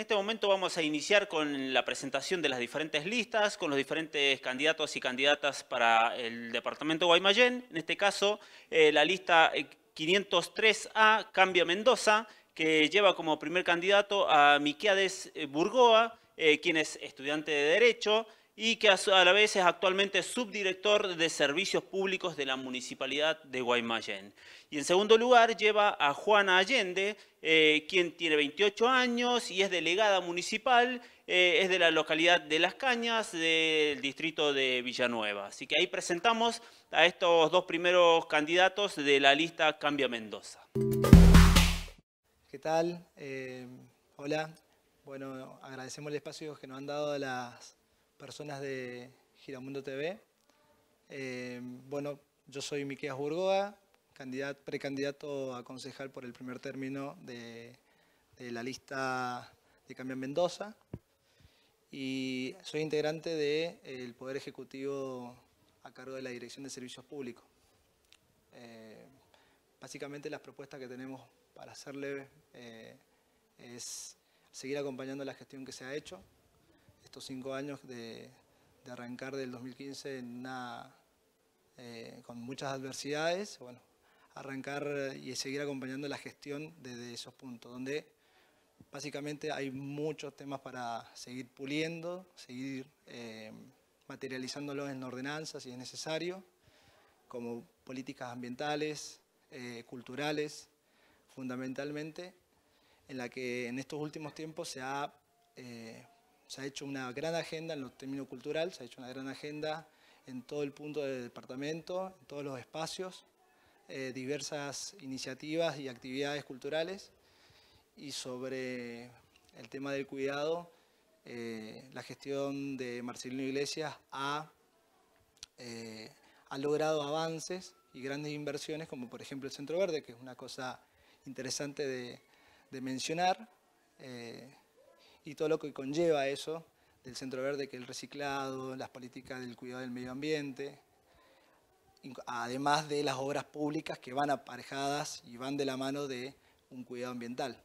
este momento vamos a iniciar con la presentación de las diferentes listas, con los diferentes candidatos y candidatas para el departamento de Guaymallén. En este caso, eh, la lista 503A eh, Cambia Mendoza, que lleva como primer candidato a Miquiades eh, Burgoa, quien es estudiante de Derecho, y que a la vez es actualmente subdirector de Servicios Públicos de la Municipalidad de Guaymallén. Y en segundo lugar lleva a Juana Allende, eh, quien tiene 28 años y es delegada municipal, eh, es de la localidad de Las Cañas, del distrito de Villanueva. Así que ahí presentamos a estos dos primeros candidatos de la lista Cambia Mendoza. ¿Qué tal? Eh, hola. Bueno, agradecemos el espacio que nos han dado las personas de Giramundo TV. Eh, bueno, yo soy Miqueas Burgoa, precandidato a concejal por el primer término de, la lista de Cambio Mendoza y soy integrante del Poder Ejecutivo a cargo de la Dirección de Servicios Públicos. Eh, básicamente las propuestas que tenemos para hacerle eh, es seguir acompañando la gestión que se ha hecho, estos cinco años de, arrancar del 2015 eh, con muchas adversidades, bueno, arrancar y seguir acompañando la gestión desde esos puntos, donde básicamente hay muchos temas para seguir puliendo, seguir eh, materializándolos en ordenanzas si es necesario, como políticas ambientales, eh, culturales, fundamentalmente, en la que en estos últimos tiempos se ha se ha hecho una gran agenda en los términos cultural, se ha hecho una gran agenda en todo el punto del departamento, en todos los espacios, eh, diversas iniciativas y actividades culturales. Y sobre el tema del cuidado, eh, la gestión de Marcelino Iglesias ha, eh, ha logrado avances y grandes inversiones, como por ejemplo el Centro Verde, que es una cosa interesante de, de mencionar y todo lo que conlleva eso del Centro Verde, que es el reciclado, las políticas del cuidado del medio ambiente, además de las obras públicas que van aparejadas y van de la mano de un cuidado ambiental.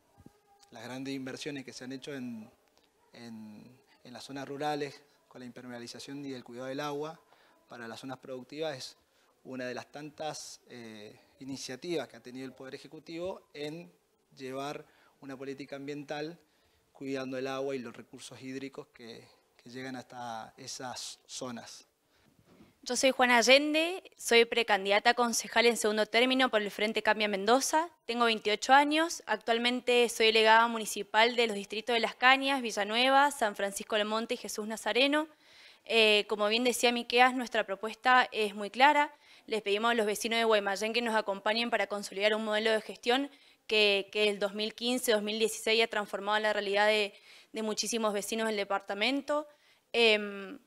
Las grandes inversiones que se han hecho en, las zonas rurales con la impermeabilización y el cuidado del agua para las zonas productivas es una de las tantas eh, iniciativas que ha tenido el Poder Ejecutivo en llevar una política ambiental cuidando el agua y los recursos hídricos que, llegan hasta esas zonas. Yo soy Juana Allende, soy precandidata concejal en segundo término por el Frente Cambia Mendoza, tengo 28 años, actualmente soy delegada municipal de los distritos de Las Cañas, Villanueva, San Francisco del Monte y Jesús Nazareno. Eh, como bien decía Miqueas, nuestra propuesta es muy clara, les pedimos a los vecinos de Guaymallén que nos acompañen para consolidar un modelo de gestión que, el 2015-2016 ha transformado la realidad de, muchísimos vecinos del departamento. Em,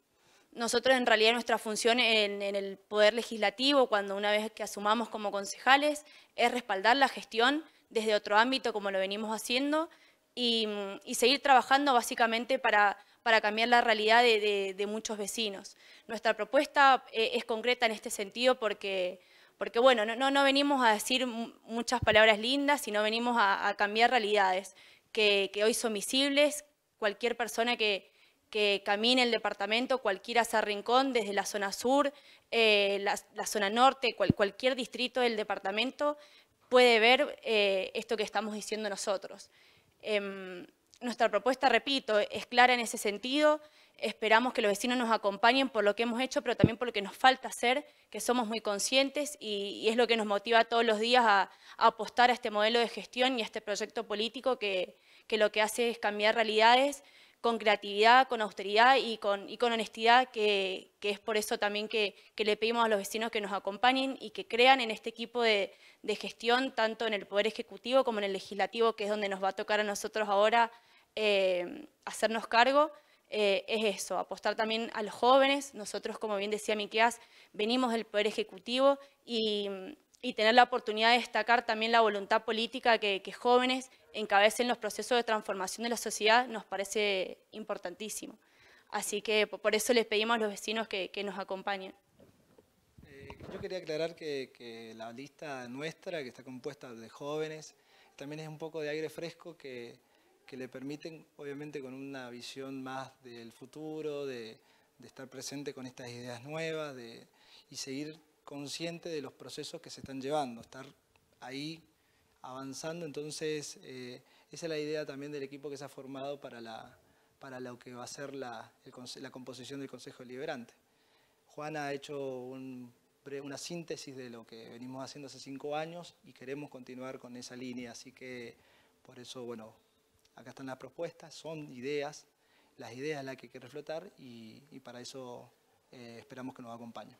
nosotros en realidad nuestra función en, el Poder Legislativo, cuando una vez que asumamos como concejales, es respaldar la gestión desde otro ámbito como lo venimos haciendo y, seguir trabajando básicamente para, para cambiar la realidad de, muchos vecinos. Nuestra propuesta eh, es concreta en este sentido porque porque bueno, no, no venimos a decir muchas palabras lindas, sino venimos a, cambiar realidades que, hoy son visibles. Cualquier persona que, camine el departamento, cualquiera sea rincón, desde la zona sur, eh, la, zona norte, cualquier distrito del departamento, puede ver eh, esto que estamos diciendo nosotros. Em, nuestra propuesta, repito, es clara en ese sentido. Esperamos que los vecinos nos acompañen por lo que hemos hecho, pero también por lo que nos falta hacer, que somos muy conscientes y, es lo que nos motiva todos los días a, apostar a este modelo de gestión y a este proyecto político que, lo que hace es cambiar realidades con creatividad, con austeridad y con, honestidad, que, es por eso también que, le pedimos a los vecinos que nos acompañen y que crean en este equipo de, gestión, tanto en el Poder Ejecutivo como en el Legislativo, que es donde nos va a tocar a nosotros ahora eh, hacernos cargo. Eh, es eso, apostar también a los jóvenes. Nosotros, como bien decía Miqueas, venimos del Poder Ejecutivo y, tener la oportunidad de destacar también la voluntad política que, jóvenes encabecen los procesos de transformación de la sociedad nos parece importantísimo. Así que por eso les pedimos a los vecinos que, nos acompañen. Eh, yo quería aclarar que, la lista nuestra, que está compuesta de jóvenes, también es un poco de aire fresco que que le permiten, obviamente con una visión más del futuro, de, estar presente con estas ideas nuevas de, y seguir consciente de los procesos que se están llevando, estar ahí avanzando. Entonces, eh, esa es la idea también del equipo que se ha formado para, la, para lo que va a ser la, la composición del Consejo Deliberante. Juan ha hecho una síntesis de lo que venimos haciendo hace cinco años y queremos continuar con esa línea, así que por eso, bueno, acá están las propuestas, son ideas, las ideas las que hay que reflotar y, para eso eh, esperamos que nos acompañen.